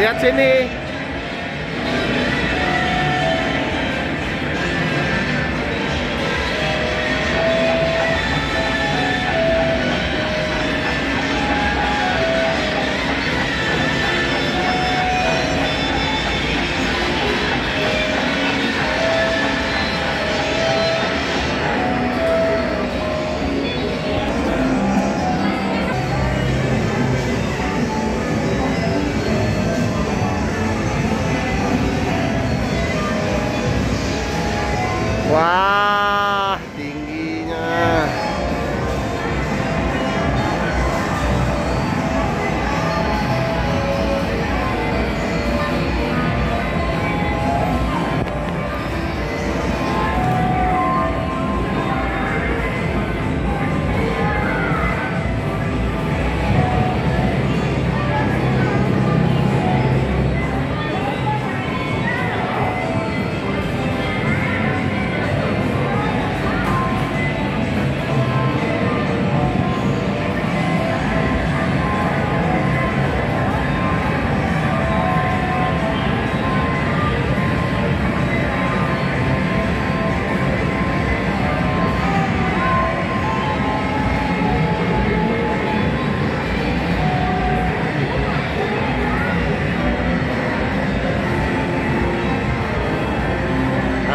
Lihat sini. Wah,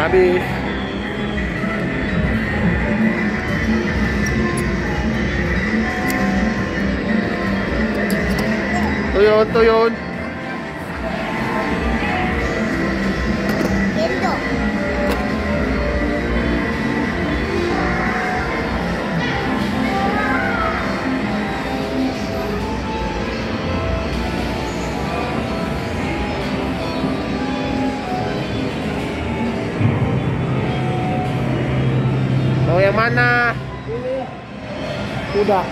Grabe. Tuyo, tuyo. Mau yang mana? Ini. Sudah.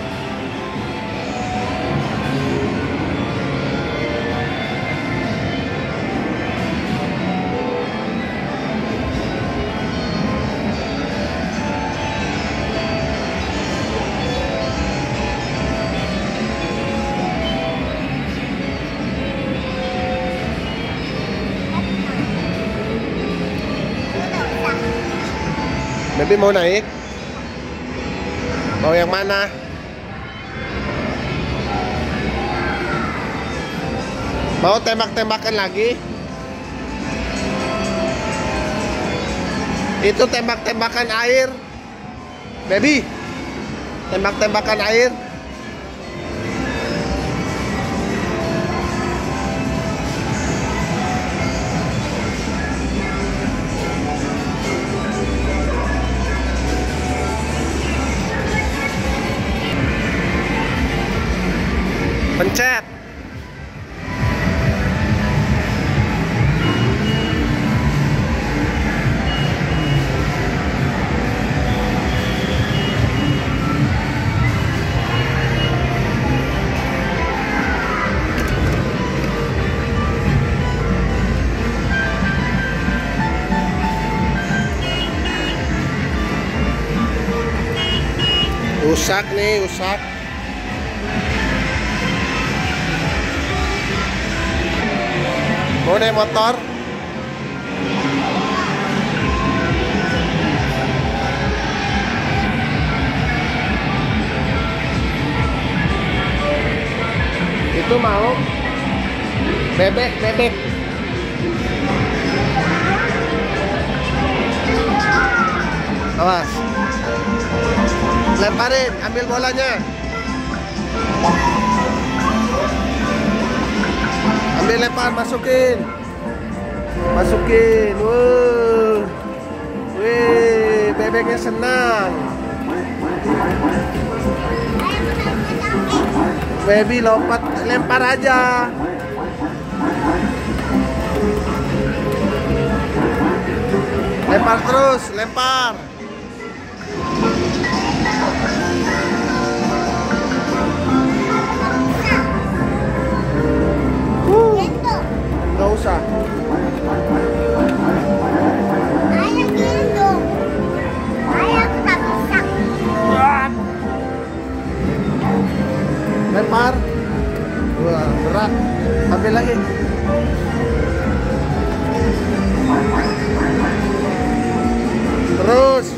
Baby mau naik? Mau yang mana? Mau tembak-tembakan lagi? Itu tembak-tembakan air. Baby. Tembak-tembakan air. Rusak nih, rusak. Naik motor? Itu mau? Bebek, bebek. Awas. Lemparin, ambil bolanya. Ambil lempar, masukin. Masukin. Wuh. Wih, bebeknya senang. Baby lompat, lempar aja. Lempar terus, lempar. Berat. Ambil lagi. Terus.